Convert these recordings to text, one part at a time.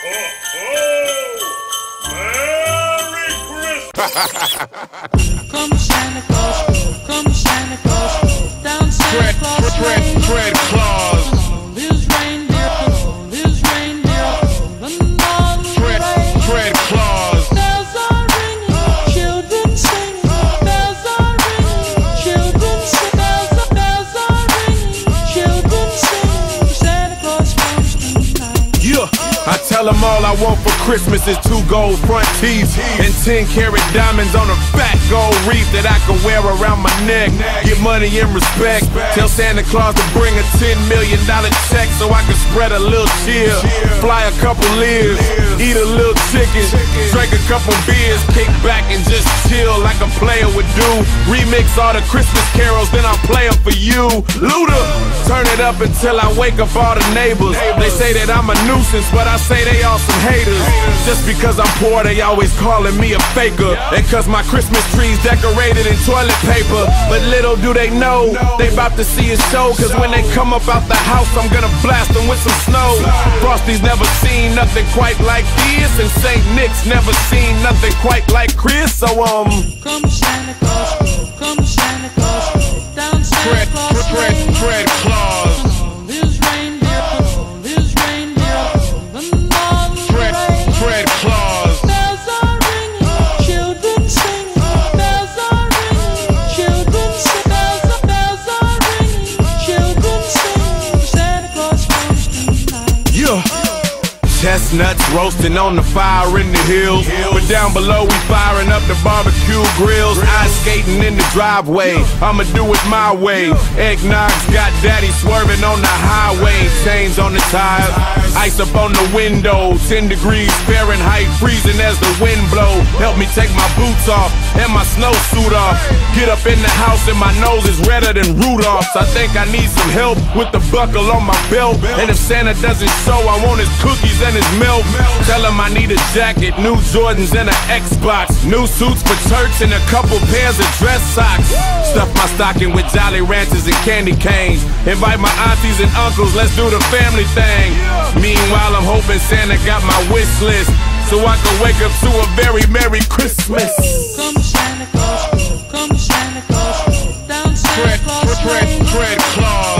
Come Santa Claus, come Santa Claus, down Santa Claus Fred, Lane. Fred Claus. Tell them all I want for Christmas is two gold front teeth and 10 karat diamonds on a fat gold that I can wear around my neck. Get money and respect. Tell Santa Claus to bring a $10 million check so I can spread a little cheer. Fly a couple lives, eat a little chicken, drink a couple beers, kick back and just chill like a player would do. Remix all the Christmas carols, then I'll play them for you. Luda, turn it up until I wake up all the neighbors. They say that I'm a nuisance, but I say they all some haters. Just because I'm poor, they always calling me a faker. And cause my Christmas tree's decorated in toilet paper. But little do they know, they about to see a show. Cause when they come up out the house, I'm gonna blast them with some snow. Frosty's never seen nothing quite like this. And St. Nick's never seen nothing quite like Chris. So, um, Come Santa Claus, come Santa Chestnuts roasting on the fire in the hills. But down below, we firing up the barbecue grills. Ice skating in the driveway. I'ma do it my way. Eggnog's got daddy swerving on the highway. Chains on the tires. Ice up on the window. 10 degrees Fahrenheit, freezing as the wind blow. Help me take my boots off and my snowsuit off. Get up in the house and my nose is redder than Rudolph's. I think I need some help with the buckle on my belt. And if Santa doesn't show, I want his cookies and his milk. Tell him I need a jacket, new Jordans and an Xbox. New suits for church and a couple pairs of dress socks. Stuff my stocking with Jolly Ranchers and candy canes. Invite my aunties and uncles, let's do the family thing. Meanwhile, I'm hoping Santa got my wish list. So I can wake up to a very Merry Christmas. Come Santa Claus, come Santa Claus, down Santa Claus Fred, Lane. Fred Claus.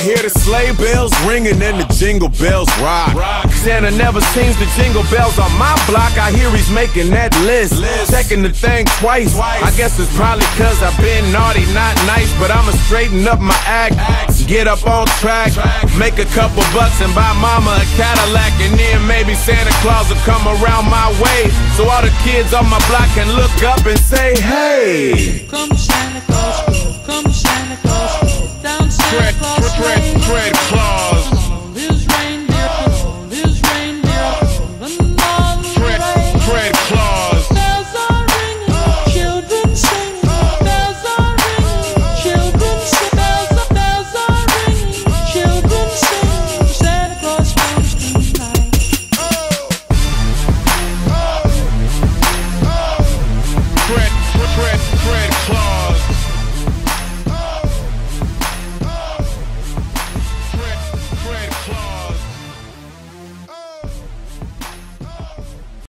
I hear the sleigh bells ringing and the jingle bells rock. Santa never sings the jingle bells on my block. I hear he's making that list, checking the thing twice. I guess it's probably cause I've been naughty, not nice, but I'ma straighten up my act, get up on track, make a couple bucks and buy mama a Cadillac, and then maybe Santa Claus will come around my way, so all the kids on my block can look up and say, hey. Come Santa Claus, come Santa Claus,